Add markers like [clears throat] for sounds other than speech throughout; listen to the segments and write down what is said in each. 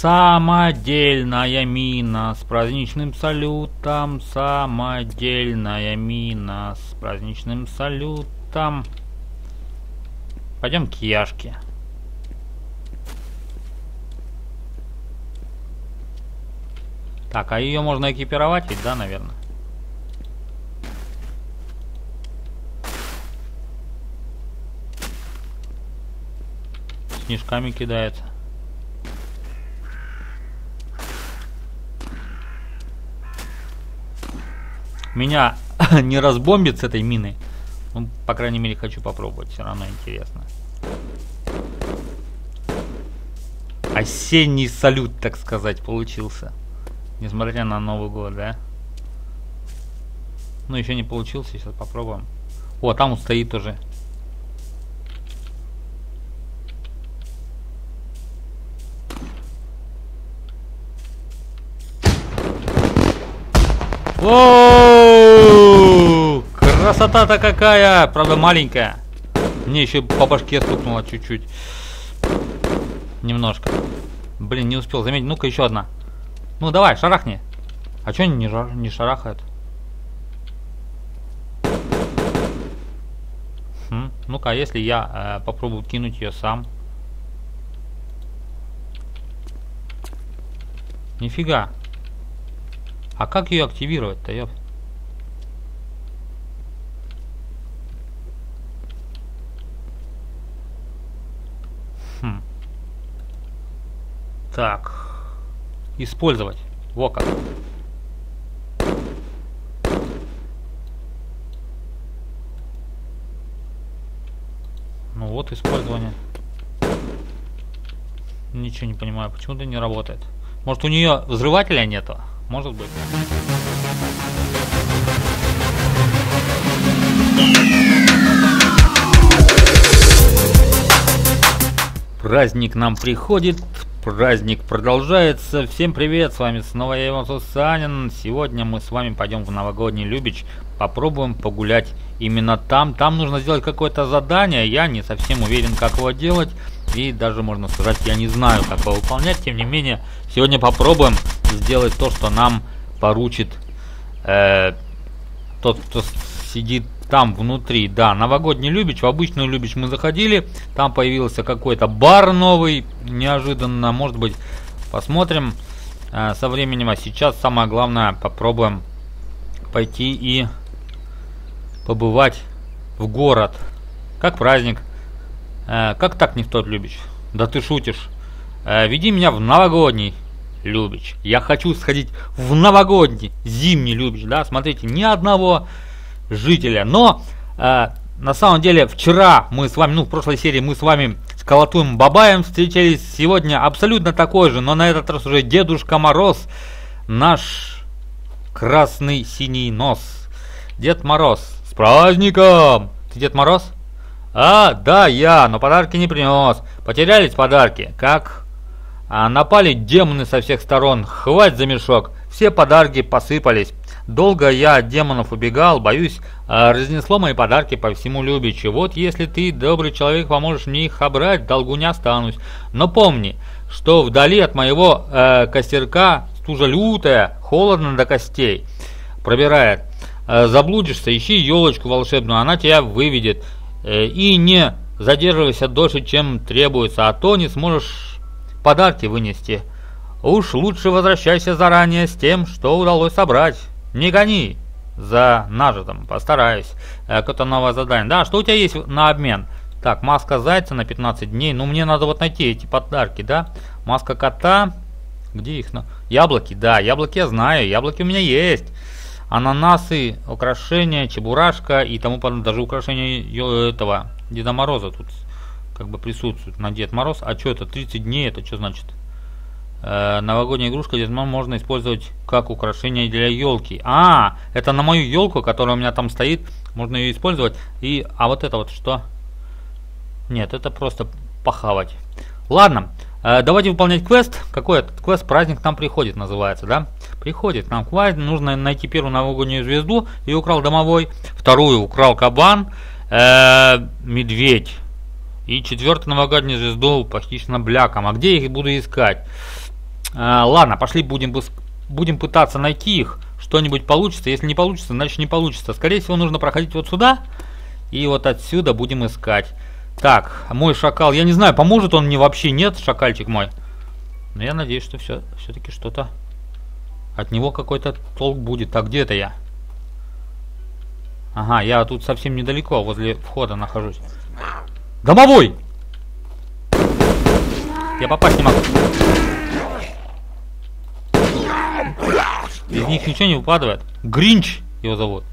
Самодельная мина с праздничным салютом, самодельная мина с праздничным салютом. Пойдем к Яшке. Так, а ее можно экипировать ведь, да, наверное? Снежками кидается. Меня [laughs] не разбомбит с этой мины. Ну, по крайней мере, хочу попробовать. Все равно интересно. Осенний салют, так сказать, получился. Несмотря на Новый год, да? Ну, еще не получился, сейчас попробуем. О, там он стоит уже. О, красота-то какая! Правда, маленькая. Мне еще по башке стукнуло чуть-чуть. Немножко. Блин, не успел заметить. Ну-ка, еще одна. Ну, давай, шарахни. А что они не, жар... не шарахают? Хм. Ну-ка, если я э, попробую кинуть ее сам? Нифига. А как ее активировать-то, ёп? Хм. Так. Использовать. Во как. Ну вот использование. Ничего не понимаю, почему-то не работает. Может у нее взрывателя нету? Может быть. Праздник нам приходит, праздник продолжается. Всем привет, с вами снова я, Иван Сусанин. Сегодня мы с вами пойдем в новогодний Любич, попробуем погулять именно там. Там нужно сделать какое-то задание, я не совсем уверен, как его делать. И даже, можно сказать, я не знаю, как его выполнять. Тем не менее, сегодня попробуем сделать то, что нам поручит э, тот, кто сидит там внутри. Да, новогодний Любич. В обычную Любич мы заходили. Там появился какой-то бар новый. Неожиданно. Может быть, посмотрим э, со временем. А сейчас самое главное, попробуем пойти и побывать в город. Как праздник. Э, как так не в тот Любич? Да ты шутишь. Э, веди меня в новогодний Любич. Я хочу сходить в новогодний, зимний Любич. Да, смотрите, ни одного жителя. Но э, на самом деле вчера мы с вами, ну в прошлой серии мы с вами с Колотуем Бабаем встречались. Сегодня абсолютно такой же, но на этот раз уже Дедушка Мороз. Наш красный синий нос. Дед Мороз. С праздником! Ты Дед Мороз? А, да, я, но подарки не принес. Потерялись подарки. Как? А, напали демоны со всех сторон. Хватит за мешок. Все подарки посыпались. Долго я от демонов убегал, боюсь, а, разнесло мои подарки по всему Любичу. Вот если ты, добрый человек, поможешь мне их обрать, долгу не останусь. Но помни, что вдали от моего э, костерка стужа лютая, холодно до костей пробирает. Э, заблудишься, ищи елочку волшебную, она тебя выведет. Э, и не задерживайся дольше, чем требуется, а то не сможешь подарки вынести. Уж лучше возвращайся заранее с тем, что удалось собрать. Не гони за нажитым, постараюсь. Э, какое-то новое задание. Да, что у тебя есть на обмен? Так, маска зайца на 15 дней. Ну, мне надо вот найти эти подарки, да? Маска кота. Где их? Яблоки, да, яблоки я знаю, яблоки у меня есть ананасы, украшения, чебурашка и тому подобное. Даже украшения этого Деда Мороза тут как бы присутствует на Дед Мороз. А что это? 30 дней, это что значит? Э, новогодняя игрушка Дед Мороз можно использовать как украшение для елки. А, это на мою елку, которая у меня там стоит, можно ее использовать. И, а вот это вот что? Нет, это просто похавать. Ладно, э, давайте выполнять квест. Какой этот квест? Праздник нам приходит, называется, да? Приходит нам квест, нужно найти первую новогоднюю звезду, и украл домовой. Вторую украл кабан, э, медведь. И четвертую новогоднюю звезду похищена бляком. А где я их буду искать? А, ладно, пошли будем, будем пытаться найти их. Что-нибудь получится. Если не получится, значит не получится. Скорее всего, нужно проходить вот сюда. И вот отсюда будем искать. Так, мой шакал. Я не знаю, поможет он мне вообще, нет, шакальчик мой. Но я надеюсь, что все, все-таки что-то от него какой-то толк будет. Так, где это я? Ага, я тут совсем недалеко, возле входа нахожусь. Домовой! Я попасть не могу. Из них ничего не выпадает. Гринч его зовут.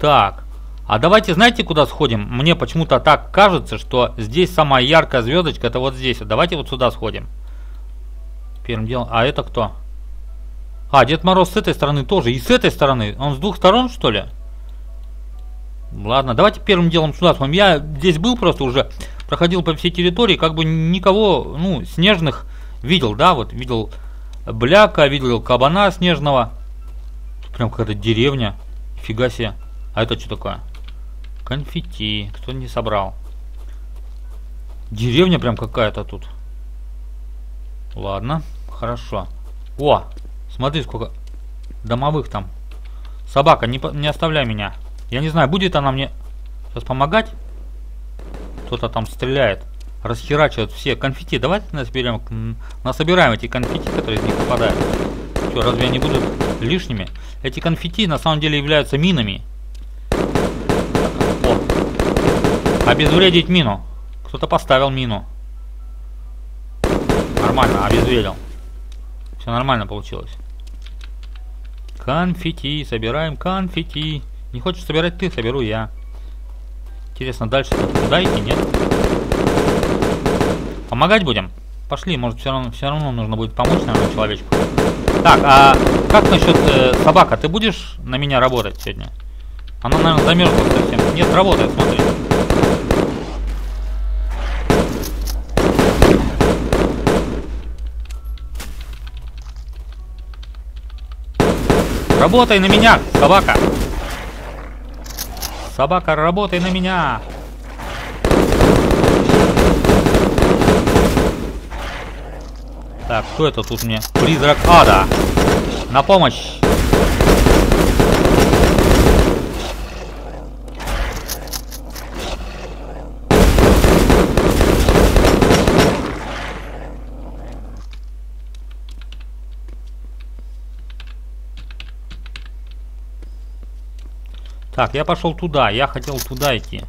Так. А давайте, знаете, куда сходим? Мне почему-то так кажется, что здесь самая яркая звездочка, это вот здесь. Давайте вот сюда сходим. Первым делом. А это кто? А, Дед Мороз с этой стороны тоже. И с этой стороны. Он с двух сторон, что ли? Ладно, давайте первым делом сюда сходим. Я здесь был просто уже, проходил по всей территории, как бы никого, ну, снежных видел, да, вот видел бляка, видел кабана снежного. Прям какая-то деревня. Фига себе. А это что такое? Конфетти. Кто не собрал? Деревня прям какая-то тут. Ладно, хорошо. О, смотри, сколько домовых там. Собака, не, не оставляй меня. Я не знаю, будет она мне сейчас помогать. Кто-то там стреляет. Расхерачивают все конфетти. Давайте насоберем, насобираем эти конфетти, которые из них попадают. Что, разве они будут лишними? Эти конфетти на самом деле являются минами. О. Обезвредить мину. Кто-то поставил мину. Нормально, обезвредил. Все нормально получилось. Конфетти, собираем конфетти. Не хочешь собирать ты, соберу я. Интересно, дальше куда идти, нет? Помогать будем? Пошли, может все равно, все равно нужно будет помочь, наверное, человечку. Так, а как насчет э, собака? Ты будешь на меня работать сегодня? Она, наверное, замерзла совсем. Нет, работает, смотри. Работай на меня, собака! Собака, работай на меня! Так, кто это тут мне? Призрак ада! На помощь! Так, я пошел туда. Я хотел туда идти.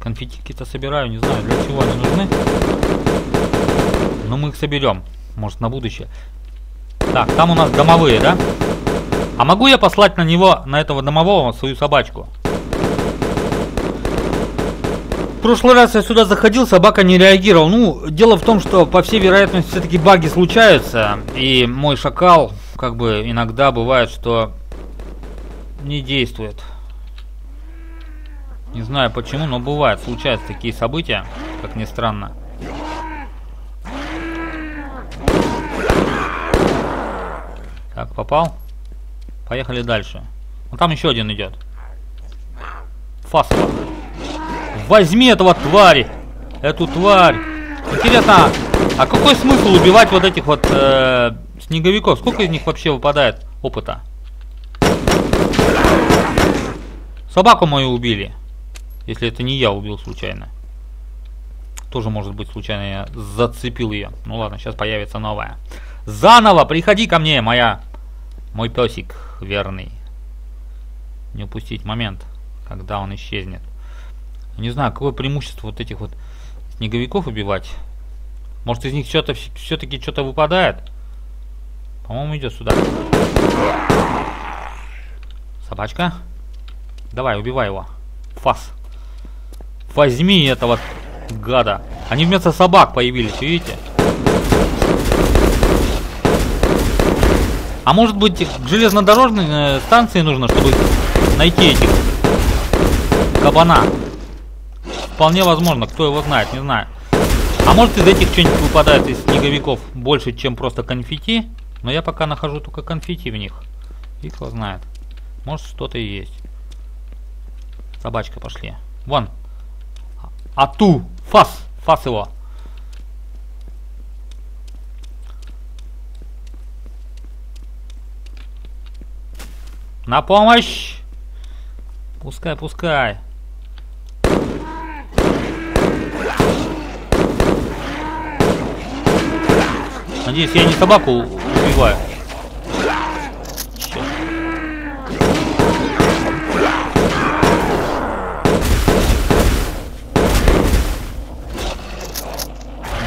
Конфетти какие-то собираю. Не знаю, для чего они нужны. Но мы их соберем. Может, на будущее. Так, там у нас домовые, да? А могу я послать на него, на этого домового, свою собачку? В прошлый раз я сюда заходил, собака не реагировал. Ну, дело в том, что по всей вероятности все-таки баги случаются. И мой шакал, как бы иногда бывает, что не действует. Не знаю почему, но бывает, случаются такие события, как ни странно. Так, попал. Поехали дальше. Ну там еще один идет. Фасова. Возьми этого твари! Эту тварь! Интересно, а какой смысл убивать вот этих вот э, снеговиков? Сколько из них вообще выпадает опыта? Собаку мою убили. Если это не я убил случайно. Тоже может быть случайно я зацепил ее. Ну ладно, сейчас появится новая. Заново приходи ко мне, моя... Мой песик верный. Не упустить момент, когда он исчезнет. Не знаю, какое преимущество вот этих вот снеговиков убивать. Может из них что-то все-таки что-то выпадает? По-моему идет сюда. Собачка. Давай, убивай его. Фас. Возьми этого гада. Они вместо собак появились, видите? А может быть к железнодорожной э, станции нужно, чтобы найти этих кабана? Вполне возможно, кто его знает, не знаю. А может из этих что-нибудь выпадает из снеговиков больше, чем просто конфетти? Но я пока нахожу только конфетти в них. И кто знает. Может что-то есть. Собачка, пошли. Вон, Ату. Фас. Фас его. На помощь! Пускай, пускай. Надеюсь, я не собаку убиваю. Черт.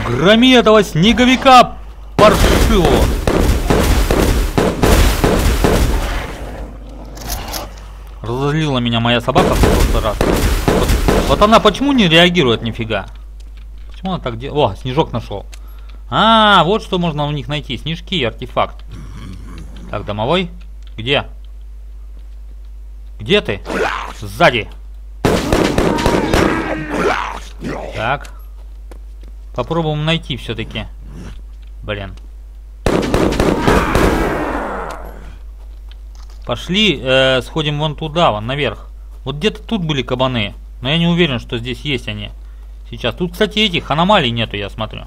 Громи этого снеговика паршивого! Разозлила меня моя собака в прошлый раз. Вот, вот она почему не реагирует нифига? Почему она так делает? О, снежок нашел. А, вот что можно у них найти. Снежки и артефакт. Так, домовой? Где? Где ты? Сзади. Так. Попробуем найти все-таки. Блин. Пошли, э, сходим вон туда, вон наверх. Вот где-то тут были кабаны. Но я не уверен, что здесь есть они. Сейчас. Тут, кстати, этих аномалий нету, я смотрю.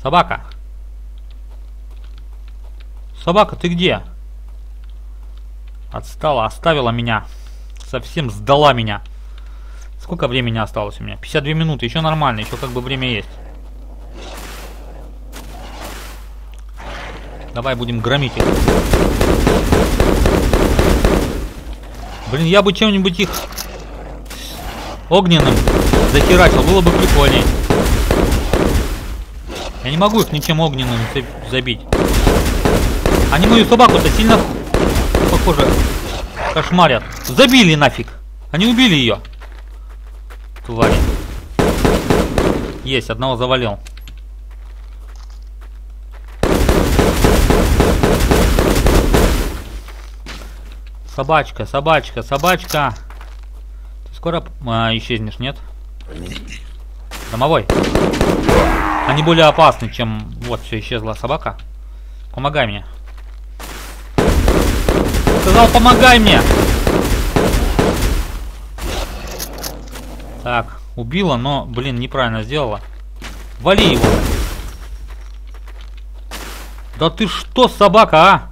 Собака. Собака, ты где? Отстала, оставила меня. Совсем сдала меня. Сколько времени осталось у меня? 52 минуты, еще нормально, еще как бы время есть. Давай будем громить их. Блин, я бы чем-нибудь их огненным захерачил, было бы прикольней. Я не могу их ничем огненным забить. Они мою собаку-то сильно, похоже, кошмарят. Забили нафиг. Они убили ее. Твари. Есть, одного завалил. Собачка, собачка, собачка. Ты скоро а, исчезнешь, нет? Домовой. Они более опасны, чем... Вот, все, исчезла собака. Помогай мне. Сказал, помогай мне! Так, убила, но, блин, неправильно сделала. Вали его. Да ты что, собака, а?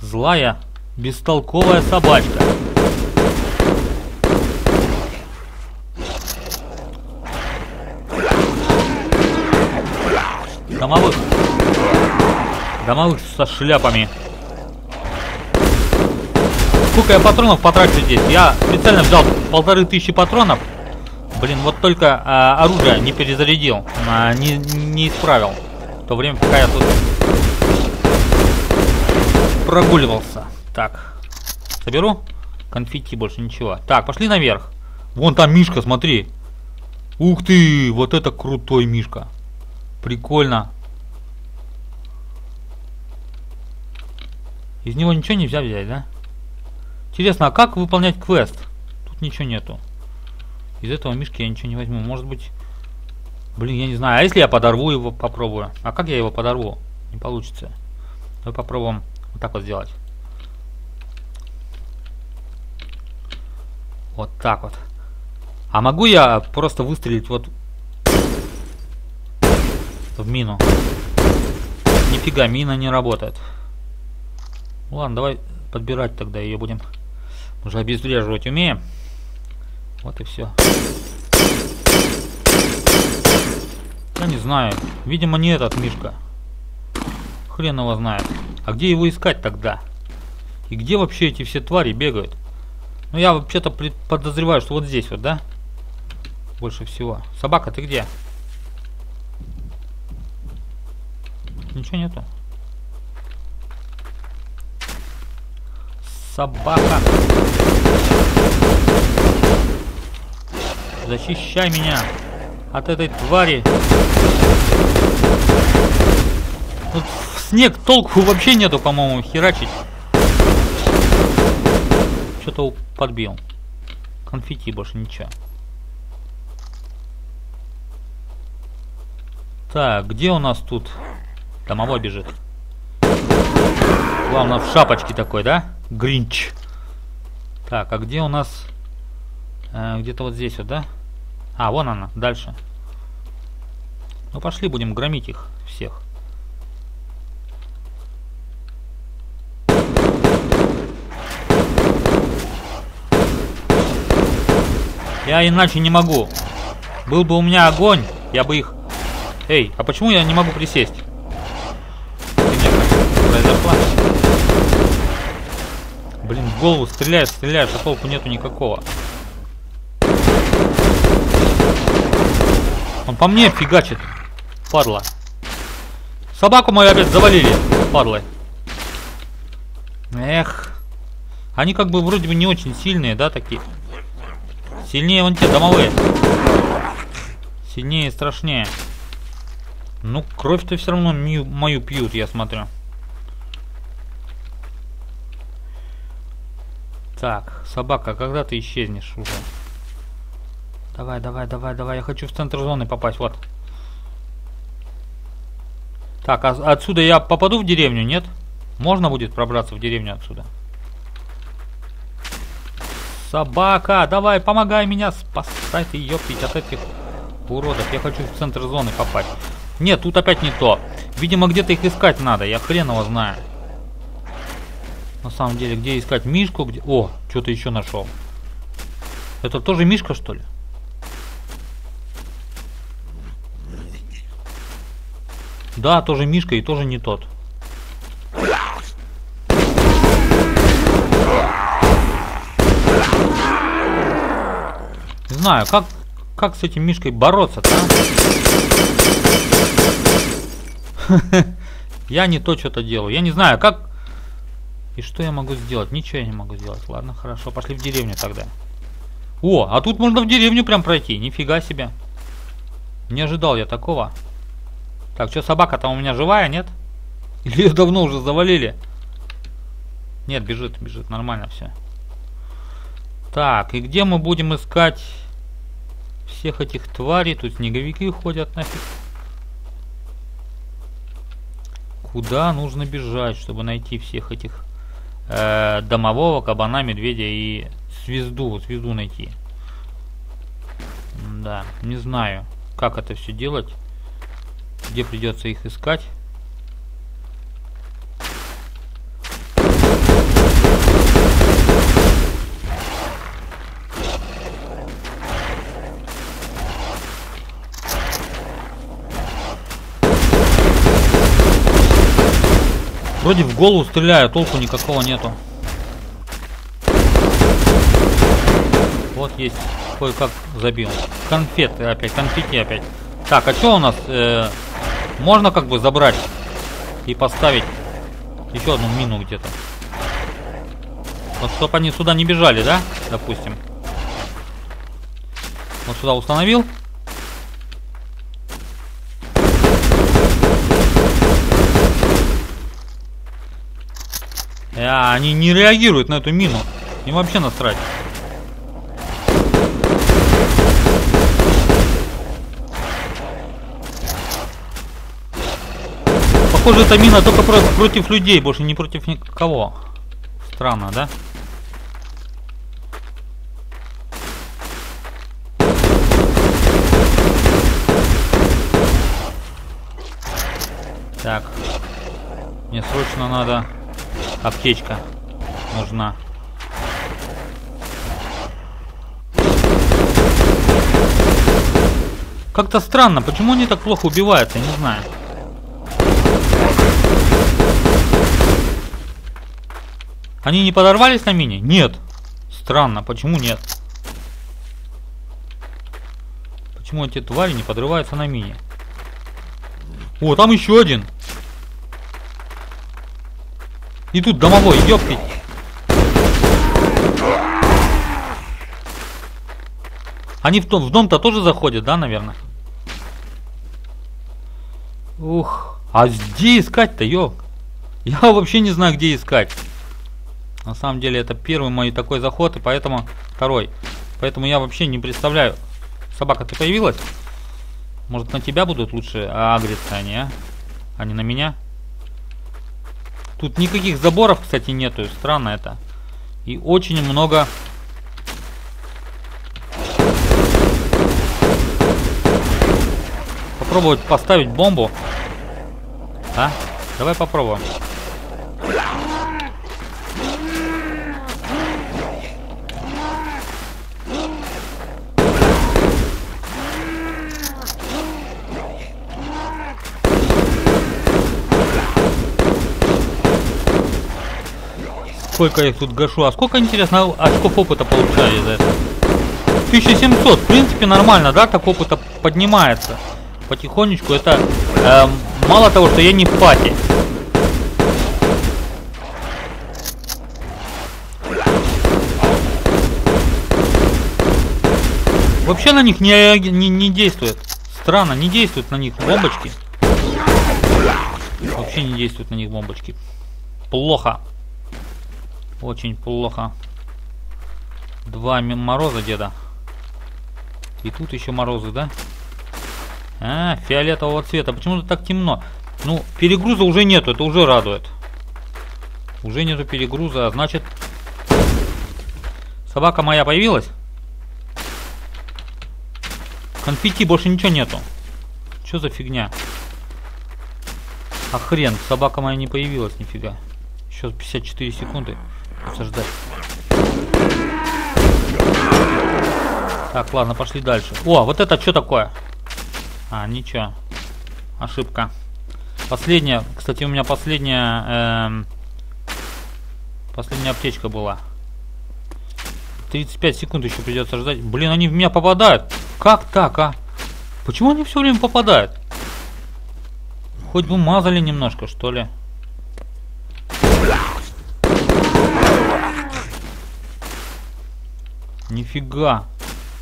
Злая, бестолковая собачка. Домовых. Домовых со шляпами. Сколько я патронов потрачу здесь? Я специально взял полторы тысячи патронов. Блин, вот только а, оружие не перезарядил, а, не, не исправил. В то время, пока я тут прогуливался. Так, соберу конфетти, больше ничего. Так, пошли наверх. Вон там Мишка, смотри. Ух ты, вот это крутой Мишка. Прикольно. Из него ничего нельзя взять, да? Интересно, а как выполнять квест? Тут ничего нету. Из этого мишки я ничего не возьму. Может быть... Блин, я не знаю. А если я подорву его, попробую? А как я его подорву? Не получится. Давай попробуем вот так вот сделать. Вот так вот. А могу я просто выстрелить вот в мину? Нифига, мина не работает. Ладно, давай подбирать тогда ее будем. Уже обезвреживать умеем. Вот и все. Я не знаю. Видимо, не этот Мишка. Хрен его знает. А где его искать тогда? И где вообще эти все твари бегают? Ну, я вообще-то подозреваю, что вот здесь вот, да? Больше всего. Собака, ты где? Ничего нету. Собака. Защищай меня от этой твари. Тут снег толку вообще нету, по-моему, херачить. Что-то подбил. Конфетти больше ничего. Так, где у нас тут? Домовой бежит. Главное в шапочке такой, да? Гринч. Так, а где у нас... Э, Где-то вот здесь вот, да? А, вон она, дальше. Ну пошли, будем громить их всех. Я иначе не могу. Был бы у меня огонь, я бы их... Эй, а почему я не могу присесть? Произошла. Блин, в голову стреляешь, стреляешь, а толку нету никакого. Он по мне фигачит, падла. Собаку мою опять завалили, падлы. Эх. Они как бы вроде бы не очень сильные, да, такие? Сильнее вон те домовые. Сильнее и страшнее. Ну, кровь-то все равно мою пьют, я смотрю. Так, собака, когда ты исчезнешь уже? Давай, давай, давай, давай, я хочу в центр зоны попасть, вот. Так, а отсюда я попаду в деревню, нет? Можно будет пробраться в деревню отсюда? Собака, давай, помогай меня спасать и ёптить от этих уродов. Я хочу в центр зоны попасть. Нет, тут опять не то. Видимо, где-то их искать надо, я хрен его знаю. На самом деле, где искать Мишку? Где... О, что-то еще нашел. Это тоже Мишка, что ли? Да, тоже Мишка и тоже не тот. Знаю, как, как с этим Мишкой бороться-то, а? [laughs] Я не то что-то делаю. Я не знаю, как и что я могу сделать? Ничего я не могу сделать. Ладно, хорошо, пошли в деревню тогда. О, а тут можно в деревню прям пройти. Нифига себе. Не ожидал я такого. Так, что, собака там у меня живая, нет? [laughs] Или ее давно уже завалили? Нет, бежит, бежит, нормально все. Так, и где мы будем искать всех этих тварей? Тут снеговики ходят нафиг. Куда нужно бежать, чтобы найти всех этих э, домового, кабана, медведя и звезду, звезду найти. Да, не знаю, как это все делать, где придется их искать. Вроде в голову стреляю, толку никакого нету. Вот есть, кое-как забил. Конфеты опять, конфетти опять. Так, а что у нас? Э, можно как бы забрать и поставить еще одну мину где-то. Вот чтобы они сюда не бежали, да? Допустим. Вот сюда установил. А, они не реагируют на эту мину. Им вообще насрать. Похоже, эта мина только просто против людей, больше не против никого. Странно, да? Так. Мне срочно надо Аптечка нужна. Как-то странно, почему они так плохо убиваются, я не знаю. Они не подорвались на мине? Нет. Странно, почему нет? Почему эти твари не подрываются на мине? О, там еще один. И тут домовой, ёпки. Они в, том, в дом-то тоже заходят, да, наверное? Ух, а где искать-то, ёк? Я [laughs] вообще не знаю, где искать. На самом деле, это первый мой такой заход, и поэтому второй. Поэтому я вообще не представляю. Собака, ты появилась? Может, на тебя будут лучше агриться они, а? А не на меня? Тут никаких заборов, кстати, нету. Странно это. И очень много... Попробовать поставить бомбу. А? Давай попробуем. Сколько я их тут гашу. А сколько, интересно, очков опыта получали за это? 1700. В принципе, нормально, да? Так опыта поднимается. Потихонечку. Это э, мало того, что я не в пати. Вообще на них не, не, не действует. Странно, не действуют на них бомбочки. Вообще не действуют на них бомбочки. Плохо. Очень плохо. Два мороза, деда. И тут еще морозы, да? А, фиолетового цвета. Почему-то так темно. Ну, перегруза уже нету, это уже радует. Уже нету перегруза, а значит... Собака моя появилась? Конфетти больше ничего нету. Что за фигня? А хрен, собака моя не появилась, нифига. Еще 54 секунды. Ждать. Так, ладно, пошли дальше. О, вот это что такое? А, ничего. Ошибка. Последняя, кстати, у меня последняя... Эм, последняя аптечка была. 35 секунд еще придется ждать. Блин, они в меня попадают. Как так, а? Почему они все время попадают? Хоть бы мазали немножко, что ли. Нифига.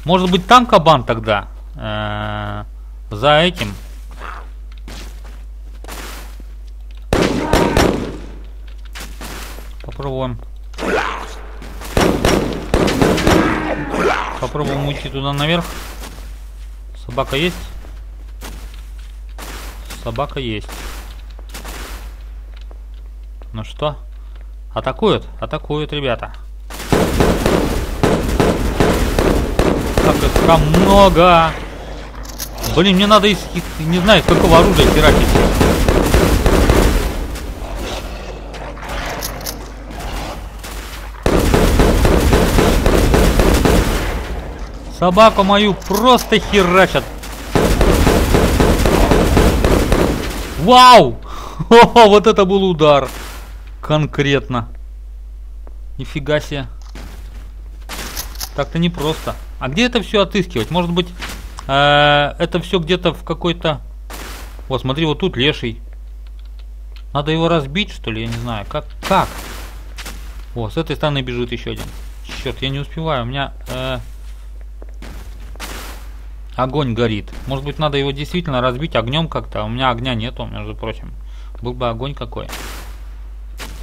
Может быть там кабан тогда? Э -э за этим. Попробуем. Попробуем уйти туда наверх. Собака есть? Собака есть. Ну что? Атакуют? Атакуют, ребята. Как их там много! Блин, мне надо из, из не знаю, какого оружия херачить. Собаку мою просто херачат. Вау! [laughs] О, вот это был удар. Конкретно. Нифига себе. Так-то непросто. А где это все отыскивать? Может быть, э, это все где-то в какой-то... Вот, смотри, вот тут леший. Надо его разбить, что ли? Я не знаю. Как? Как? О, с этой стороны бежит еще один. Черт, я не успеваю. У меня... Э, огонь горит. Может быть, надо его действительно разбить огнем как-то. У меня огня нету, между прочим. Был бы огонь какой.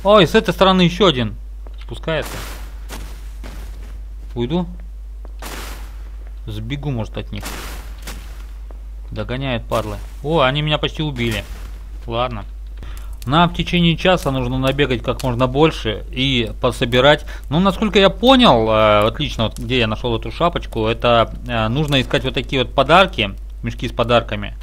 Ой, с этой стороны еще один спускается. Уйду. Сбегу, может, от них. Догоняет падлы. О, они меня почти убили. Ладно. Нам в течение часа нужно набегать как можно больше и пособирать. Ну, насколько я понял, э, отлично, вот где я нашел эту шапочку, это э, нужно искать вот такие вот подарки, мешки с подарками.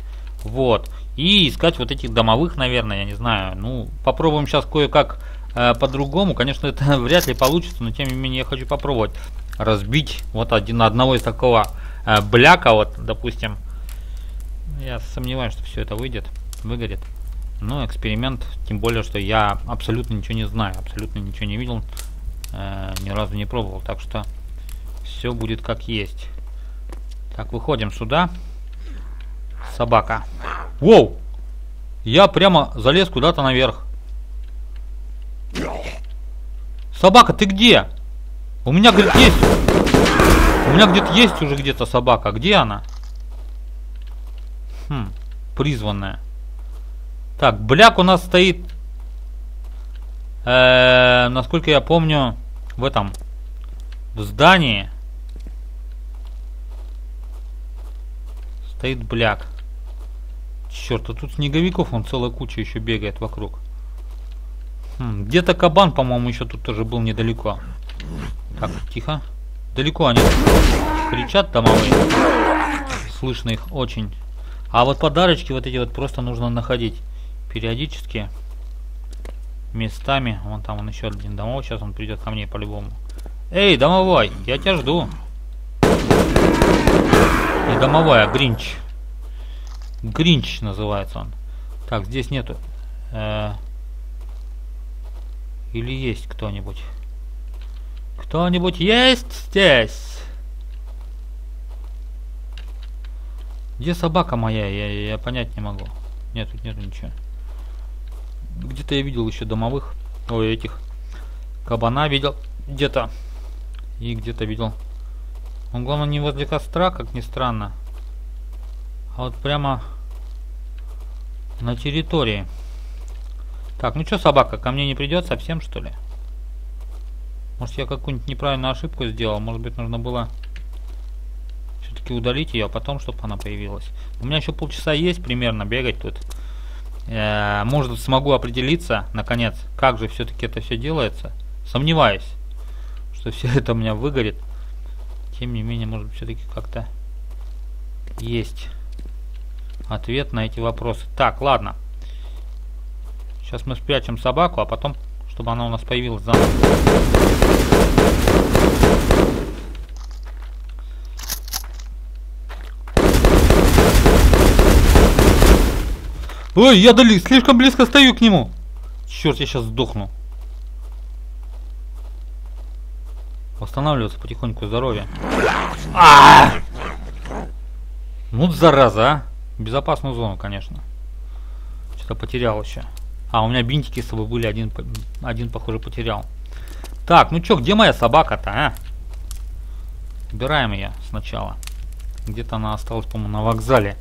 Вот. И искать вот этих домовых, наверное, я не знаю. Ну, попробуем сейчас кое-как э, по-другому. Конечно, это [laughs] вряд ли получится, но тем не менее я хочу попробовать разбить вот один одного из такого э, бляка, вот, допустим. Я сомневаюсь, что все это выйдет, выгорит. Но эксперимент, тем более, что я абсолютно ничего не знаю, абсолютно ничего не видел, э, ни разу не пробовал, так что все будет как есть. Так, выходим сюда. Собака. Воу! Я прямо залез куда-то наверх. Собака, ты где? У меня, говорит, есть... У меня где-то есть уже где-то собака. Где она? Хм, призванная. Так, бляк у нас стоит, э, насколько я помню, в этом, в здании. Стоит бляк. Черт, а тут снеговиков он целая куча еще бегает вокруг. Хм, Где-то кабан, по-моему, еще тут тоже был недалеко. Так, тихо. Далеко они кричат домовые. Слышно их очень. А вот подарочки вот эти вот просто нужно находить периодически местами. Вон там он еще один домовой, сейчас он придет ко мне по-любому. Эй, домовой, я тебя жду. Не домовой, а Гринч. Гринч называется он. Так, здесь нету. -э или есть кто-нибудь? Кто-нибудь есть здесь? Где собака моя? Я, я понять не могу. Нет, тут нету ничего. Где-то я видел еще домовых. Ой, этих. Кабана видел где-то. И где-то видел. Он, главное, не возле костра, как ни странно. А вот прямо на территории. Так, ну что, собака, ко мне не придет совсем, что ли? Может, я какую-нибудь неправильную ошибку сделал? Может быть, нужно было все-таки удалить ее, а потом, чтобы она появилась. У меня еще полчаса есть примерно бегать тут. Э, может, смогу определиться, наконец, как же все-таки это все делается. Сомневаюсь, что все это у меня выгорит. Тем не менее, может все-таки как-то есть ответ на эти вопросы. Так, ладно. Сейчас мы спрячем собаку, а потом, чтобы она у нас появилась заново. Ой, я дали, слишком близко стою к нему. Черт, я сейчас сдохну. Восстанавливаться потихоньку здоровье. А! -а, -а! Ну, зараза, а. Безопасную зону, конечно. Что-то потерял еще. А, у меня бинтики с собой были, один, один похоже, потерял. Так, ну чё, где моя собака-то, а? Убираем ее сначала. Где-то она осталась, по-моему, на вокзале.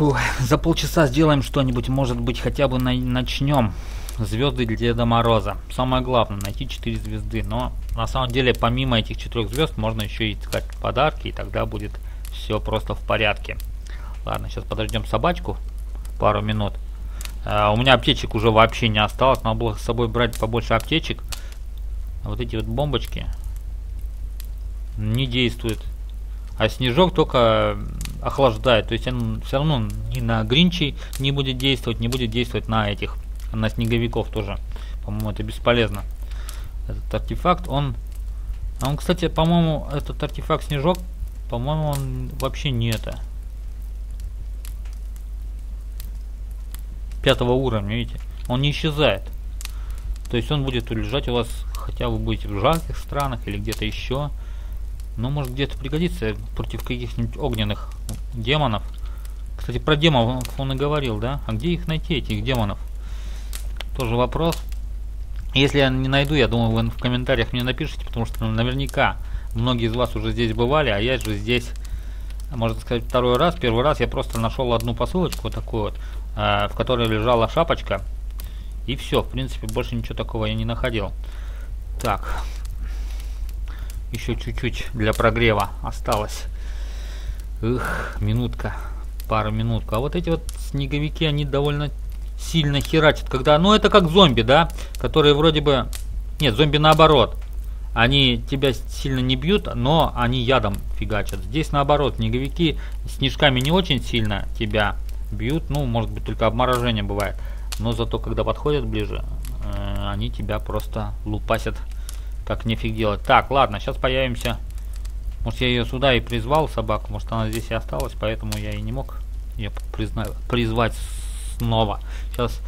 Фу, за полчаса сделаем что-нибудь, может быть, хотя бы на начнем. Звезды для Деда Мороза. Самое главное, найти 4 звезды. Но на самом деле, помимо этих четырех звезд, можно еще и искать подарки, и тогда будет все просто в порядке. Ладно, сейчас подождем собачку пару минут. Uh, у меня аптечек уже вообще не осталось. Надо было с собой брать побольше аптечек. Вот эти вот бомбочки не действуют. А снежок только охлаждает. То есть он все равно ни на гринчей не будет действовать, не будет действовать на этих, на снеговиков тоже. По-моему, это бесполезно. Этот артефакт, он... А он, кстати, по-моему, этот артефакт снежок, по-моему, он вообще не это. Пятого уровня, видите? Он не исчезает. То есть он будет лежать у вас, хотя вы будете в жарких странах или где-то еще. Но может где-то пригодится против каких-нибудь огненных демонов. Кстати, про демонов он и говорил, да? А где их найти, этих демонов? Тоже вопрос. Если я не найду, я думаю, вы в комментариях мне напишите, потому что наверняка многие из вас уже здесь бывали, а я же здесь, можно сказать, второй раз. Первый раз я просто нашел одну посылочку вот такую вот, э, в которой лежала шапочка. И все, в принципе, больше ничего такого я не находил. Так, еще чуть-чуть для прогрева осталось. Эх, минутка, пару минут. А вот эти вот снеговики, они довольно сильно херачат. Когда, ну это как зомби, да? Которые вроде бы... Нет, зомби наоборот. Они тебя сильно не бьют, но они ядом фигачат. Здесь наоборот, снеговики снежками не очень сильно тебя бьют. Ну, может быть, только обморожение бывает. Но зато, когда подходят ближе, э, они тебя просто лупасят как нефиг делать. Так, ладно, сейчас появимся. Может, я ее сюда и призвал, собаку. Может, она здесь и осталась, поэтому я и не мог ее призна... призвать снова. Сейчас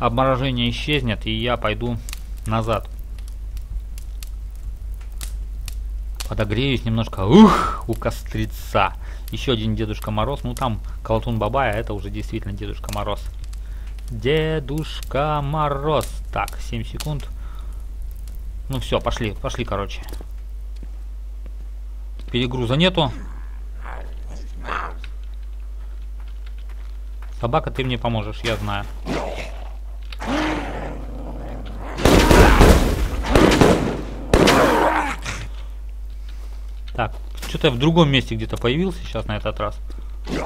обморожение исчезнет, и я пойду назад. Подогреюсь немножко. Ух, у кострица. Еще один Дедушка Мороз. Ну, там Колотун Бабай, а это уже действительно Дедушка Мороз. Дедушка Мороз. Так, 7 секунд. Ну все, пошли, пошли, короче. Перегруза нету. Собака, ты мне поможешь, я знаю. Так, что-то в другом месте где-то появился сейчас на этот раз. Так,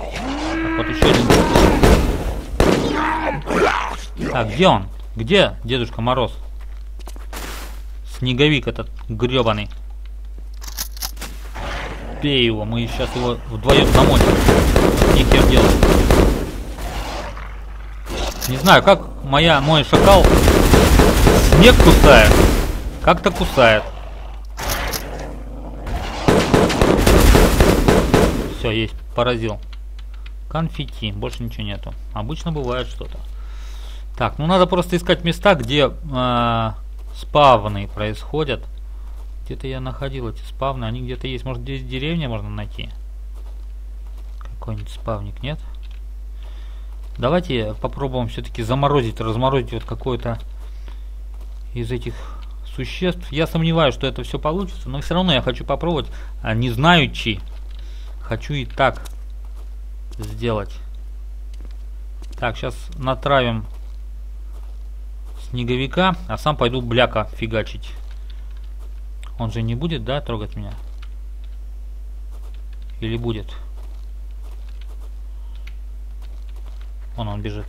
вот еще один. Так, где он? Где Дедушка Мороз? Снеговик этот гребаный. Бей его, мы сейчас его вдвоем замочим. Нихер делать. Не знаю, как моя, мой шакал снег кусает. Как-то кусает. Все, есть, поразил. Конфетти, больше ничего нету. Обычно бывает что-то. Так, ну надо просто искать места, где э, спавны происходят. Где-то я находил эти спавны, они где-то есть. Может здесь деревня можно найти? Какой-нибудь спавник, нет? Давайте попробуем все-таки заморозить, разморозить вот какое-то из этих существ. Я сомневаюсь, что это все получится, но все равно я хочу попробовать, а не знаючи. Хочу и так сделать. Так, сейчас натравим снеговика, а сам пойду бляка фигачить. Он же не будет, да, трогать меня? Или будет? Вон он бежит.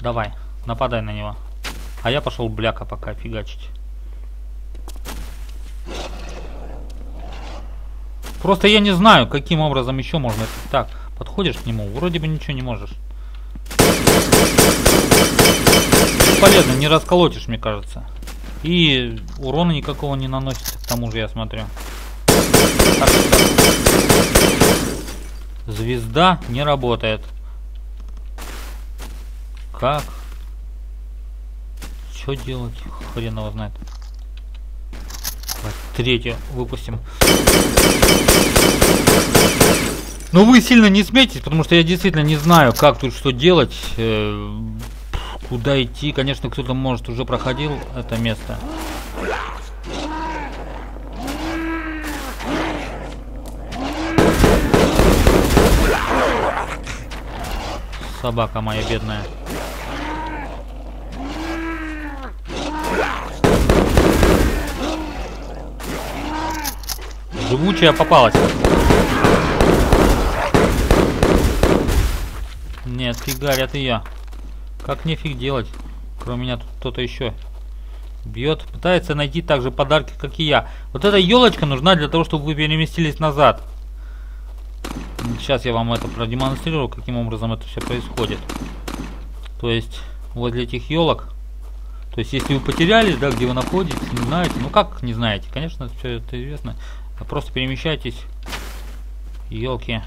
Давай, нападай на него. А я пошел бляка пока фигачить. Просто я не знаю, каким образом еще можно. Так, подходишь к нему, вроде бы ничего не можешь. Бесполезно, не расколотишь, мне кажется. И урона никакого не наносит, к тому же я смотрю. Так, Звезда не работает. Как? Что делать? Хрен его знает. Третью выпустим. Ну вы сильно не смейтесь, потому что я действительно не знаю, как тут что делать, э, куда идти. Конечно, кто-то может уже проходил это место. Собака моя бедная. Живучая попалась. Нет, фигарят я. Как нефиг делать? Кроме меня тут кто-то еще бьет. Пытается найти также подарки, как и я. Вот эта елочка нужна для того, чтобы вы переместились назад. Сейчас я вам это продемонстрирую, каким образом это все происходит. То есть, возле этих елок, то есть, если вы потерялись, да, где вы находитесь, не знаете, ну как не знаете, конечно, все это известно, просто перемещайтесь, елки.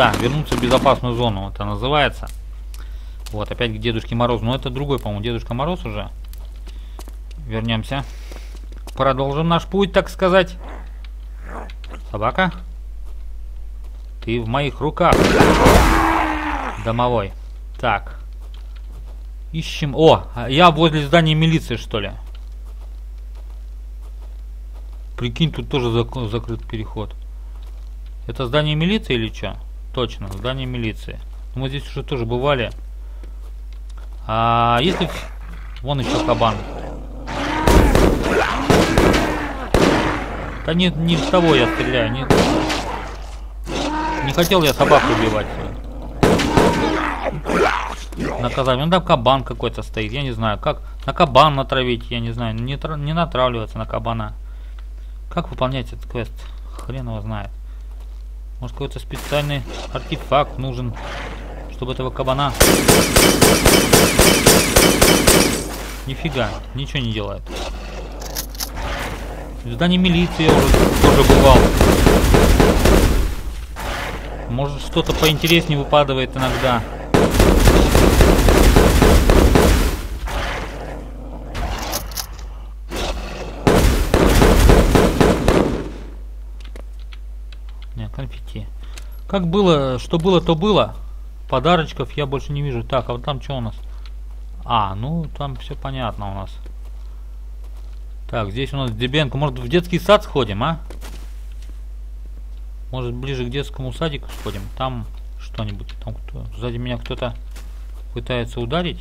Да, вернуться в безопасную зону, это называется. Вот, опять к Дедушке Морозу, но это другой, по-моему, Дедушка Мороз уже. Вернемся. Продолжим наш путь, так сказать. Собака? Ты в моих руках. Домовой. Так. Ищем... О, я возле здания милиции, что ли? Прикинь, тут тоже зак закрыт переход. Это здание милиции или что? Точно, здание милиции. Мы здесь уже тоже бывали. А если... Вон еще кабан. Да нет, не в того я стреляю. Не, не хотел я собаку убивать. Наказание. Ну там кабан какой-то стоит. Я не знаю, как на кабан натравить. Я не знаю. Не, не натравливаться на кабана. Как выполнять этот квест? Хрен его знает. Может какой-то специальный артефакт нужен, чтобы этого кабана... Нифига, ничего не делает. В здании милиции я уже тоже бывал. Может что-то поинтереснее выпадывает иногда. Не, конфетти. Как было, что было, то было. Подарочков я больше не вижу. Так, а вот там что у нас? А, ну там все понятно у нас. Так, здесь у нас Дебенко. Может, в детский сад сходим, а? Может, ближе к детскому садику сходим? Там что-нибудь. Там кто? Сзади меня кто-то пытается ударить.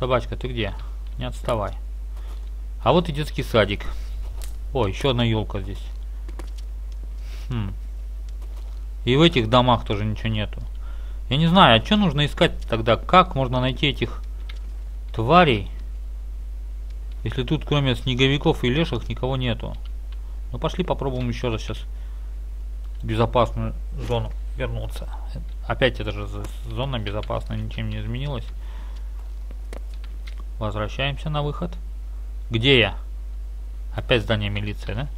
Собачка, ты где? Не отставай. А вот и детский садик. О, еще одна елка здесь. Хм. И в этих домах тоже ничего нету. Я не знаю, а что нужно искать тогда? Как можно найти этих тварей? Если тут кроме снеговиков и леших никого нету. Ну пошли попробуем еще раз сейчас в безопасную зону вернуться. Опять это же зона безопасная, ничем не изменилась. Возвращаемся на выход. Где я? Опять здание милиции, да?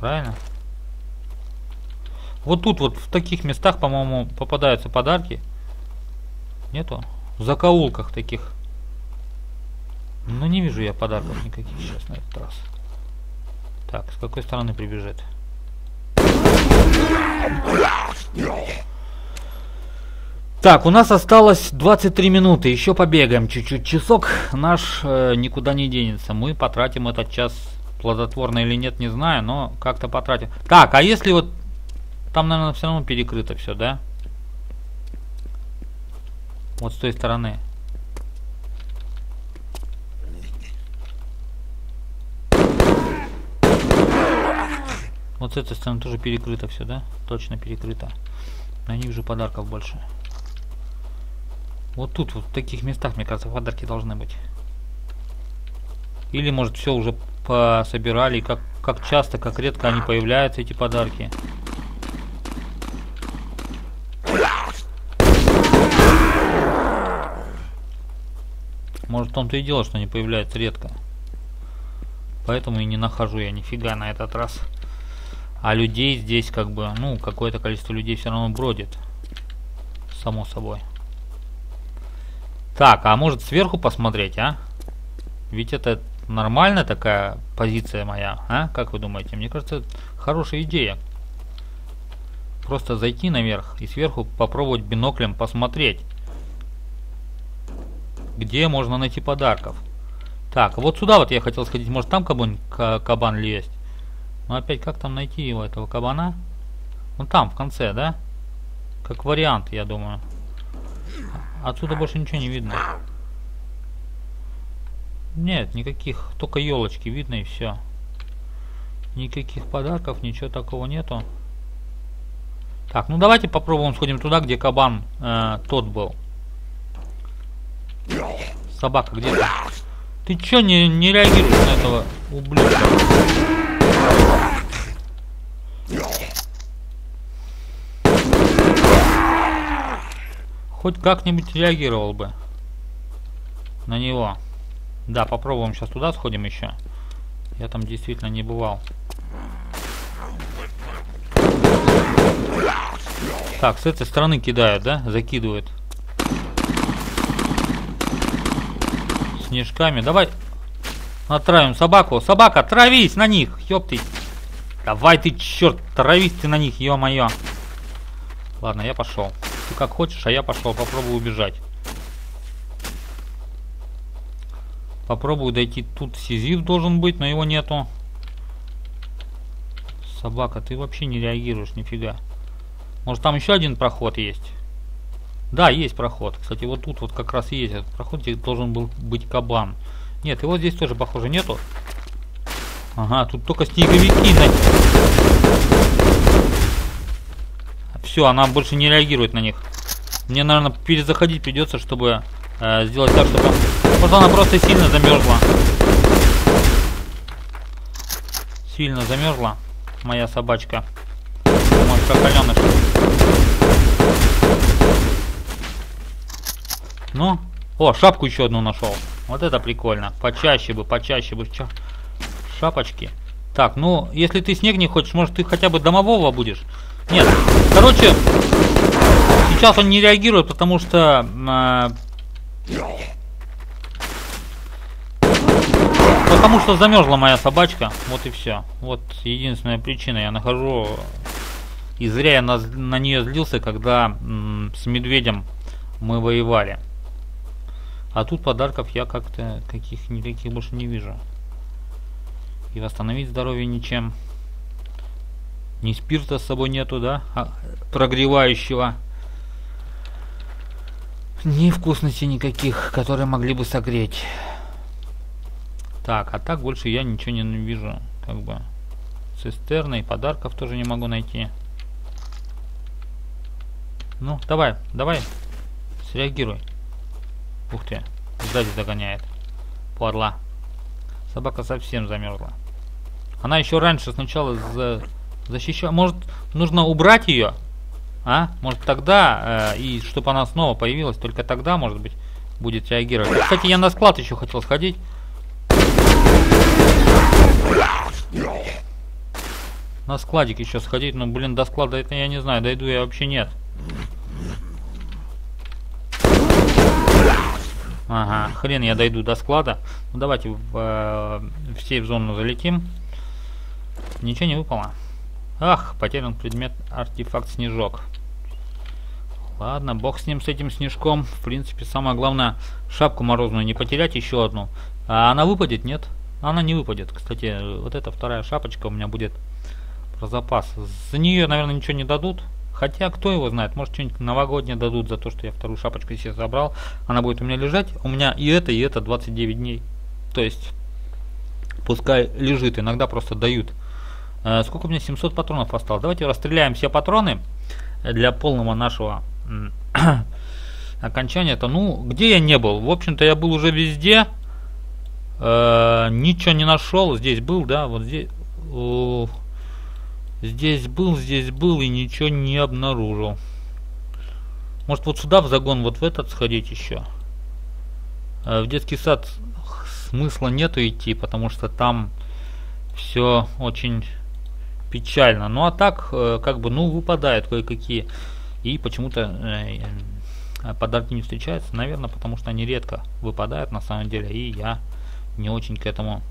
Правильно? Вот тут вот в таких местах, по-моему, попадаются подарки. Нету? В закоулках таких. Ну не вижу я подарков никаких сейчас на этот раз. Так, с какой стороны прибежит? Так, у нас осталось 23 минуты. Еще побегаем чуть-чуть. Часок наш э, никуда не денется. Мы потратим этот час плодотворно или нет, не знаю, но как-то потратим. Так, а если вот... Там, наверное, все равно перекрыто все, да? Вот с той стороны. Вот с этой стороны тоже перекрыто все, да? Точно перекрыто. Но я не подарков больше. Вот тут, вот в таких местах, мне кажется, подарки должны быть. Или, может, все уже пособирали, как, как часто, как редко они появляются, эти подарки. Может, в том-то и дело, что они появляются редко. Поэтому и не нахожу я нифига на этот раз. А людей здесь как бы, ну, какое-то количество людей все равно бродит. Само собой. Так, а может сверху посмотреть, а? Ведь это нормальная такая позиция моя, а? Как вы думаете? Мне кажется, хорошая идея. Просто зайти наверх и сверху попробовать биноклем посмотреть. Где можно найти подарков. Так, вот сюда вот я хотел сходить. Может там кабан, кабан есть? Но опять, как там найти его, этого кабана? Ну там, в конце, да? Как вариант, я думаю. Отсюда больше ничего не видно. Нет, никаких, только елочки видно и все. Никаких подарков, ничего такого нету. Так, ну давайте попробуем сходим туда, где кабан э, тот был. Собака, где ты? Ты чё не, не реагируешь на этого ублюдка? Хоть как-нибудь реагировал бы на него. Да, попробуем сейчас туда сходим еще. Я там действительно не бывал. Так, с этой стороны кидают, да? Закидывают. Снежками. Давай отравим собаку. Собака, травись на них, ёпты. Давай ты, черт, травись ты на них, ё-моё. Ладно, я пошел. Ты как хочешь, а я пошел, попробую убежать. Попробую дойти. Тут сизиф должен быть, но его нету. Собака, ты вообще не реагируешь, нифига. Может там еще один проход есть? Да, есть проход. Кстати, вот тут вот как раз есть этот проход, где должен был быть кабан. Нет, его здесь тоже, похоже, нету. Ага, тут только снеговики. Все, она больше не реагирует на них. Мне, наверное, перезаходить придется, чтобы э, сделать так, чтобы... Вот она просто сильно замерзла. Сильно замерзла моя собачка. Может, как. Ну, о, шапку еще одну нашел. Вот это прикольно. Почаще бы, почаще бы шапочки. Так, ну, если ты снег не хочешь, может ты хотя бы домового будешь? Нет. Короче, сейчас он не реагирует, потому что... Э, потому что замерзла моя собачка. Вот и все. Вот единственная причина. Я нахожу... И зря я на, на нее злился, когда с медведем мы воевали. А тут подарков я как-то каких никаких больше не вижу. И восстановить здоровье ничем. Ни спирта с собой нету, да? А, прогревающего. Ни вкусностей никаких, которые могли бы согреть. Так, а так больше я ничего не вижу. Как бы. Цистерны и подарков тоже не могу найти. Ну, давай, давай. Среагируй. Ух ты. Сзади догоняет. Падла. Собака совсем замерзла. Она еще раньше сначала за... защищала. Может, нужно убрать ее? А? Может, тогда, э, и чтобы она снова появилась, только тогда, может быть, будет реагировать. Кстати, я на склад еще хотел сходить. На складик еще сходить, но, блин, до склада это я не знаю, дойду я вообще нет. Ага, хрен я дойду до склада. Ну давайте в, э, в сейф-зону залетим. Ничего не выпало. Ах, потерян предмет артефакт снежок. Ладно, бог с ним, с этим снежком. В принципе, самое главное, шапку морозную не потерять, еще одну. А она выпадет, нет? Она не выпадет. Кстати, вот эта вторая шапочка у меня будет про запас. За нее, наверное, ничего не дадут. Хотя, кто его знает, может что-нибудь новогоднее дадут за то, что я вторую шапочку себе забрал. Она будет у меня лежать. У меня и это, и это 29 дней. То есть, пускай лежит. Иногда просто дают. Э, сколько у меня? 700 патронов осталось. Давайте расстреляем все патроны для полного нашего [clears throat] окончания. Это, ну, где я не был? В общем-то, я был уже везде. Э, ничего не нашел. Здесь был, да, вот здесь. Здесь был, здесь был и ничего не обнаружил. Может вот сюда в загон, вот в этот сходить еще. Э, в детский сад смысла нету идти, потому что там все очень печально. Ну а так, э, как бы, ну, выпадают кое-какие. И почему-то э, подарки не встречаются. Наверное, потому что они редко выпадают на самом деле. И я не очень к этому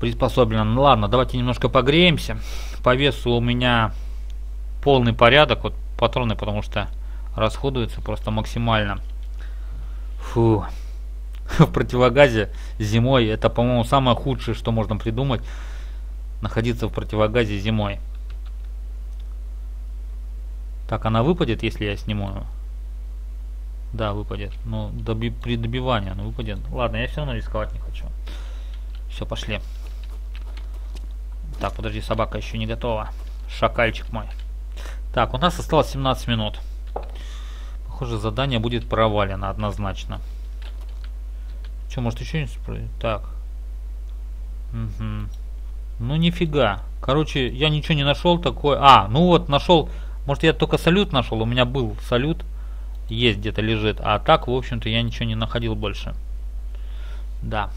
приспособлена. Ну ладно, давайте немножко погреемся. По весу у меня полный порядок. Вот патроны, потому что расходуются просто максимально. Фу. [laughs] В противогазе зимой это, по-моему, самое худшее, что можно придумать. Находиться в противогазе зимой. Так, она выпадет, если я сниму? Да, выпадет. Ну, доби при добивании она выпадет. Ладно, я все равно рисковать не хочу. Все, пошли. Так, подожди, собака еще не готова. Шакальчик мой. Так, у нас осталось 17 минут. Похоже, задание будет провалено однозначно. Че, может еще не? Так. Угу. Ну нифига. Короче, я ничего не нашел такое. А, ну вот, нашел. Может я только салют нашел. У меня был салют. Есть где-то лежит. А так, в общем-то, я ничего не находил больше. Да.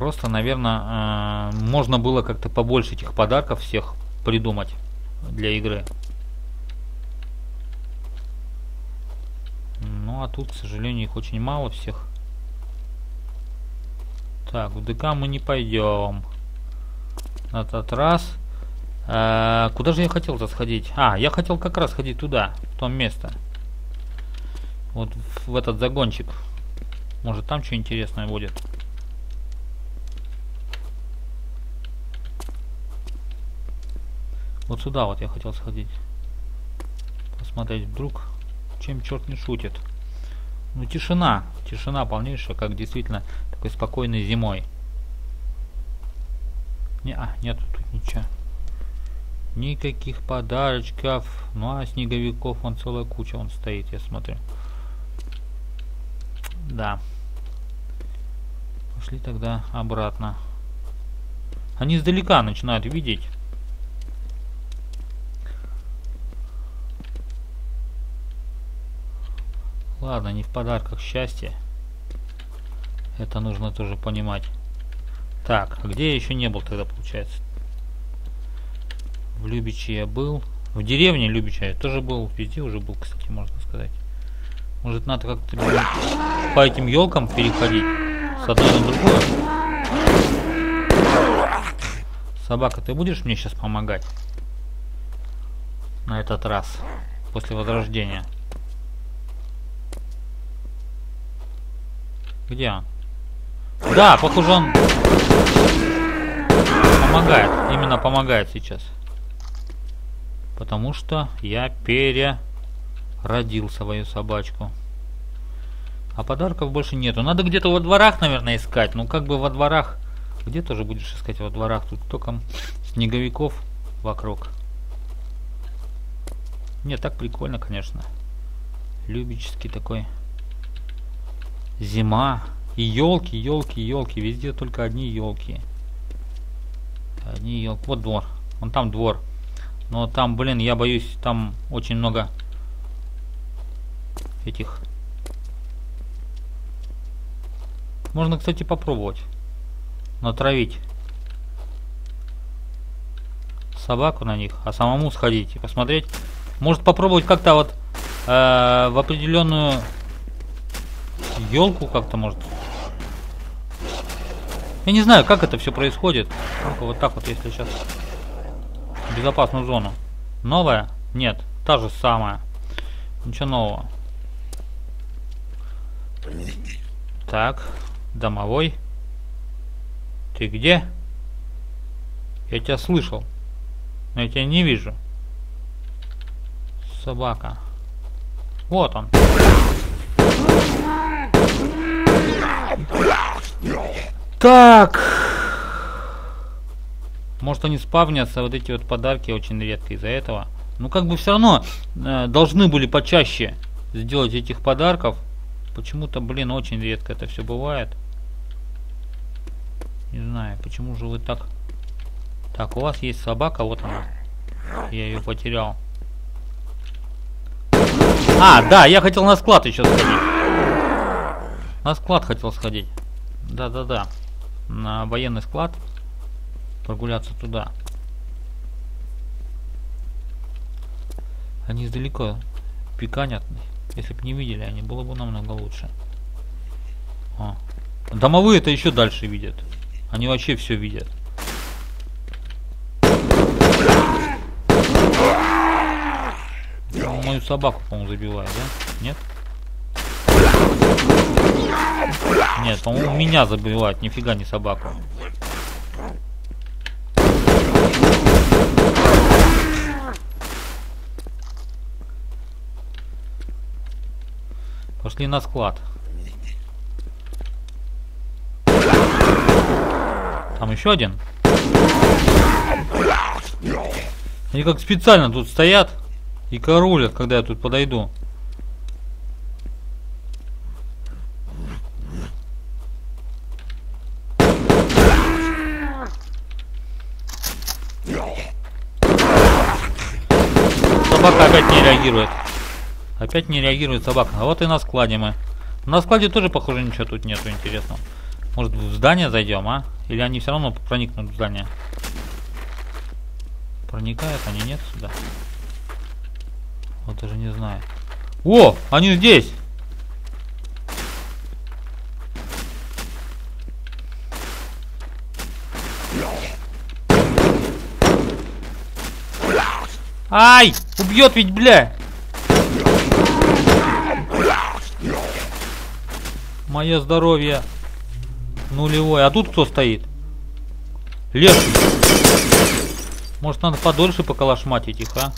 Просто, наверное, э, можно было как-то побольше этих подарков всех придумать для игры. Ну, а тут, к сожалению, их очень мало всех. Так, в ДК мы не пойдем. На этот раз. Э, куда же я хотел-то сходить? А, я хотел как раз ходить туда, в то место. Вот в этот загончик. Может там что интересное будет. Вот сюда вот я хотел сходить. Посмотреть вдруг, чем черт не шутит. Ну тишина, тишина полнейшая, как действительно такой спокойной зимой. Не, а, нету тут ничего. Никаких подарочков. Ну а снеговиков он целая куча, он стоит, я смотрю. Да. Пошли тогда обратно. Они издалека начинают видеть. Ладно, не в подарках счастье. Это нужно тоже понимать. Так, а где я еще не был тогда, получается? В Любиче я был. В деревне Любича я тоже был. Везде уже был, кстати, можно сказать. Может, надо как-то по этим елкам переходить с одной на другую? Собака, ты будешь мне сейчас помогать? На этот раз. После возрождения. Где он? Да, похоже он помогает. Именно помогает сейчас. Потому что я переродил свою собачку. А подарков больше нету. Надо где-то во дворах, наверное, искать. Ну, как бы во дворах. Где тоже будешь искать во дворах? Тут только снеговиков вокруг. Нет, так прикольно, конечно. Любический такой Зима. И елки, елки, елки. Везде только одни елки. Одни елки. Вот двор. Вон там двор. Но там, блин, я боюсь, там очень много этих. Можно, кстати, попробовать. Натравить собаку на них, а самому сходить и посмотреть. Может попробовать как-то вот э, в определенную елку как-то может. Я не знаю, как это все происходит. Только вот так вот, если сейчас безопасную зону. Новая? Нет, та же самая. Ничего нового. Так, домовой. Ты где? Я тебя слышал. Но я тебя не вижу. Собака. Вот он. Так. Может они спавнятся, вот эти вот подарки очень редко из-за этого. Ну как бы все равно э, должны были почаще сделать этих подарков. Почему-то, блин, очень редко это все бывает. Не знаю, почему же вы так... Так, у вас есть собака, вот она. Я ее потерял. А, да, я хотел на склад еще сходить. На склад хотел сходить. Да-да-да. На военный склад. Прогуляться туда. Они издалека пиканят. Если бы не видели, они было бы намного лучше. О. Домовые это еще дальше видят. Они вообще все видят. мою собаку, по-моему, забивает, да? Нет? Нет, по-моему, меня забивает, нифига не собаку. Пошли на склад. Там еще один. Они как специально тут стоят и королят, когда я тут подойду. Собака опять не реагирует. Опять не реагирует собака. А вот и на складе мы. На складе тоже, похоже, ничего тут нету интересного. Может, в здание зайдем, а? Или они все равно проникнут в здание? Проникают они, нет, сюда? Вот даже не знаю. О, они здесь! Ай! Убьет ведь, бля! Мое здоровье нулевое. А тут кто стоит? Леший. Может надо подольше поколошматить их, а?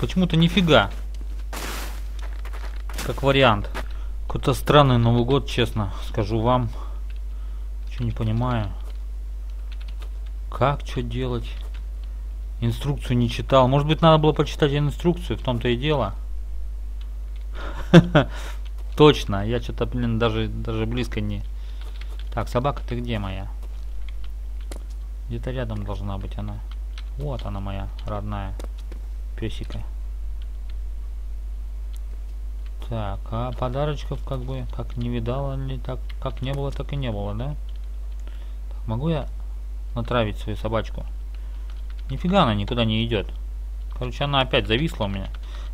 Почему-то нифига. Как вариант. Какой-то странный Новый год, честно скажу вам. Ничего не понимаю. Как что делать? Инструкцию не читал. Может быть, надо было почитать инструкцию, в том-то и дело. [laughs] Точно, я что-то, блин, даже, даже близко не... Так, собака, ты где моя? Где-то рядом должна быть она. Вот она моя, родная песика. Так, а подарочков как бы, как не видала ли, так, как не было, так и не было, да? Так, могу я натравить свою собачку? Нифига она никуда не идет. Короче, она опять зависла у меня.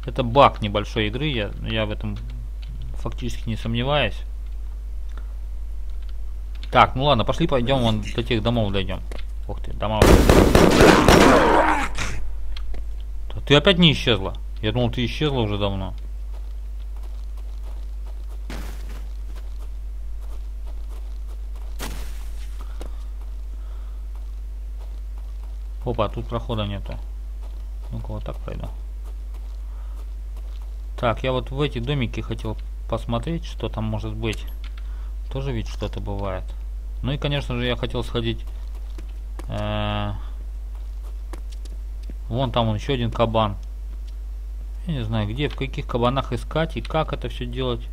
Это баг небольшой игры, я, я в этом фактически не сомневаюсь. Так, ну ладно, пошли пойдем вон до тех домов дойдем. Ух ты, дома. Ты опять не исчезла? Я думал, ты исчезла уже давно. Опа, тут прохода нету. Ну-ка, вот так пройду. Так, я вот в эти домики хотел посмотреть, что там может быть. Тоже ведь что-то бывает. Ну и, конечно же, я хотел сходить... Э -э Вон там он еще один кабан. Я не знаю, где, в каких кабанах искать и как это все делать.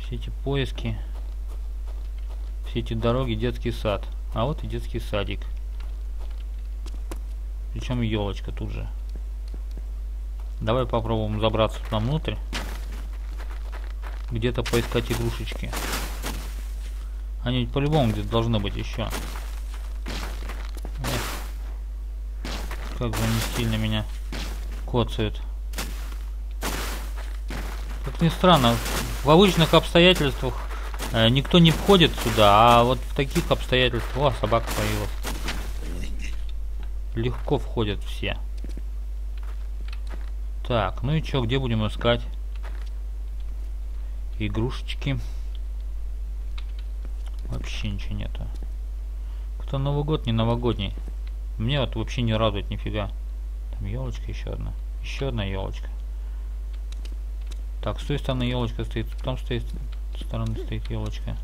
Все эти поиски. Все эти дороги, детский сад. А вот и детский садик. Причем елочка тут же. Давай попробуем забраться туда внутрь. Где-то поискать игрушечки. Они по-любому где-то должны быть еще. как же они сильно меня коцают. ни странно, в обычных обстоятельствах э, никто не входит сюда, а вот в таких обстоятельствах... О, собака появилась. Легко входят все. Так, ну и чё, где будем искать? Игрушечки. Вообще ничего нету. Кто Новый год, не новогодний. Мне вот вообще не радует нифига. Там елочка еще одна. Еще одна елочка. Так, с той стороны елочка стоит, там стоит, с стороны стоит елочка.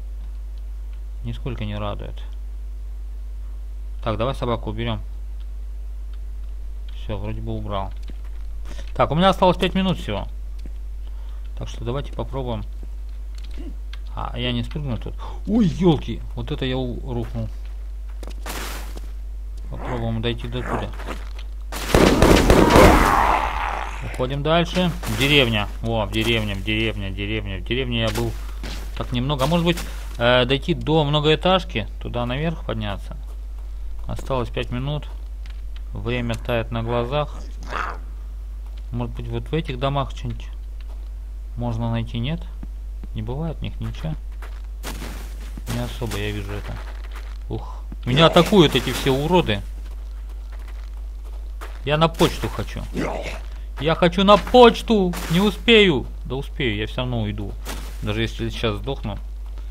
Нисколько не радует. Так, давай собаку уберем. Все, вроде бы убрал. Так, у меня осталось 5 минут всего. Так что давайте попробуем. А, я не спрыгну тут. Ой, елки! Вот это я рухнул. Попробуем дойти до туда. Уходим дальше. Деревня. О, в деревне, в деревне, деревня. В деревне я был так немного. А может быть, э, дойти до многоэтажки, туда наверх подняться. Осталось 5 минут. Время тает на глазах. Может быть, вот в этих домах что-нибудь можно найти, нет? Не бывает в них ничего. Не особо я вижу это. Ух. Меня атакуют эти все уроды. Я на почту хочу. Я хочу на почту! Не успею! Да успею, я все равно уйду. Даже если сейчас сдохну,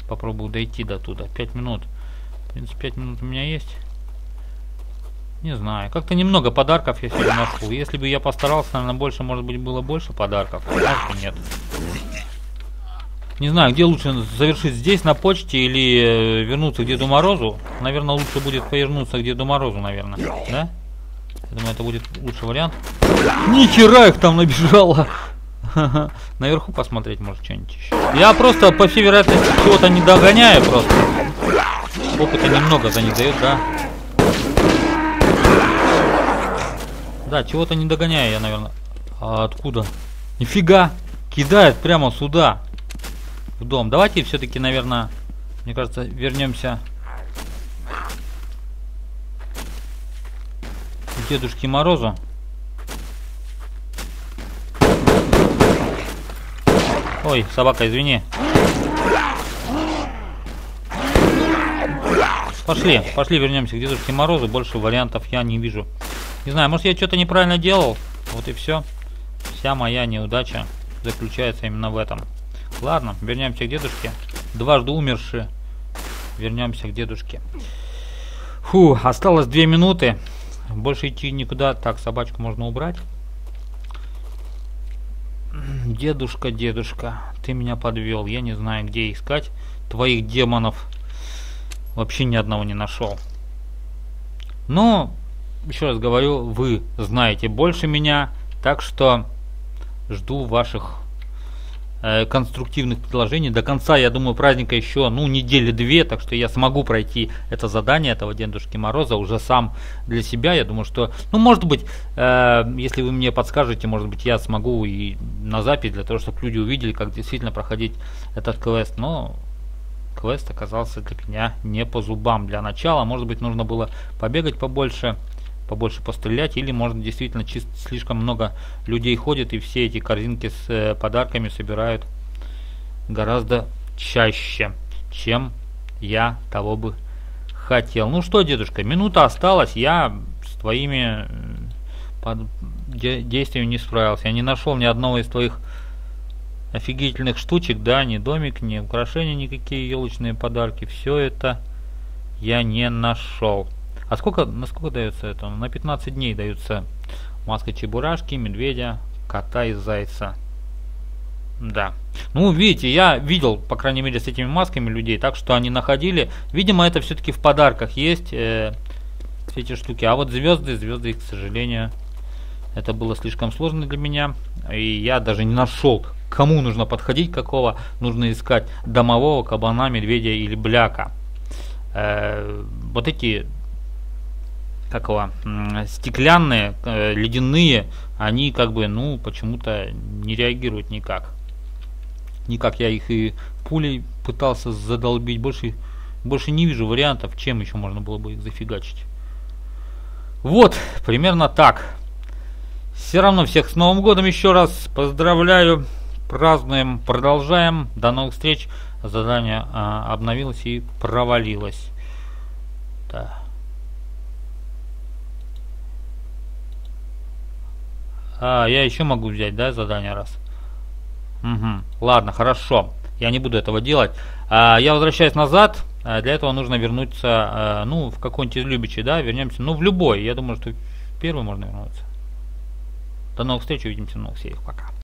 попробую дойти до туда. Пять минут. В принципе, пять минут у меня есть. Не знаю. Как-то немного подарков я себе нашел. Если бы я постарался, наверное, больше, может быть, было больше подарков. Может и нет. Не знаю, где лучше завершить здесь, на почте, или э, вернуться к Деду Морозу. Наверное, лучше будет повернуться к Деду Морозу, наверное. Да? Я думаю, это будет лучший вариант. Нихера их там набежало! [laughs] Наверху посмотреть, может, что-нибудь еще. Я просто, по всей вероятности, чего-то не догоняю просто. Опыта немного за них дает, да? Да, чего-то не догоняю я, наверное. А откуда? Нифига! Кидает прямо сюда. В дом. Давайте все-таки, наверное, мне кажется, вернемся Дедушке Морозу. Ой, собака, извини. Пошли, пошли вернемся к Дедушке Морозу. Больше вариантов я не вижу. Не знаю, может я что-то неправильно делал. Вот и все. Вся моя неудача заключается именно в этом. Ладно, вернемся к дедушке. Дважды умершие. Вернемся к дедушке. Фу, осталось две минуты. Больше идти никуда. Так, собачку можно убрать. Дедушка, дедушка, ты меня подвел. Я не знаю, где искать твоих демонов. Вообще ни одного не нашел. Но еще раз говорю, вы знаете больше меня, так что жду ваших э, конструктивных предложений. До конца, я думаю, праздника еще, ну, недели две, так что я смогу пройти это задание этого Дедушки Мороза уже сам для себя. Я думаю, что, ну, может быть, э, если вы мне подскажете, может быть, я смогу и на запись для того, чтобы люди увидели, как действительно проходить этот квест. Но квест оказался для меня не по зубам для начала. Может быть, нужно было побегать побольше побольше пострелять, или может действительно чисто слишком много людей ходит и все эти корзинки с э, подарками собирают гораздо чаще, чем я того бы хотел. Ну что, дедушка, минута осталась, я с твоими э, под, де, действиями не справился. Я не нашел ни одного из твоих офигительных штучек, да, ни домик, ни украшения, никакие елочные подарки. Все это я не нашел. А сколько, на сколько дается это? На 15 дней даются маска чебурашки, медведя, кота и зайца. Да. Ну, видите, я видел, по крайней мере, с этими масками людей, так что они находили. Видимо, это все-таки в подарках есть э, все эти штуки. А вот звезды, звезды, к сожалению, это было слишком сложно для меня. И я даже не нашел, кому нужно подходить, какого нужно искать домового, кабана, медведя или бляка. Э, вот эти как его, стеклянные, э, ледяные, они как бы, ну, почему-то не реагируют никак. Никак я их и пулей пытался задолбить, больше, больше не вижу вариантов, чем еще можно было бы их зафигачить. Вот, примерно так. Все равно всех с Новым годом еще раз поздравляю. празднуем, продолжаем. До новых встреч. Задание а, обновилось и провалилось. Да. А, я еще могу взять, да, задание раз? Угу. Ладно, хорошо. Я не буду этого делать. А, я возвращаюсь назад. А, для этого нужно вернуться, а, ну, в какой-нибудь из Любичей, да, вернемся. Ну, в любой. Я думаю, что в первый можно вернуться. До новых встреч, увидимся в новых сериях. Пока.